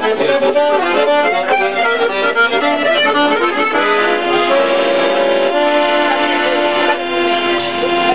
Yeah.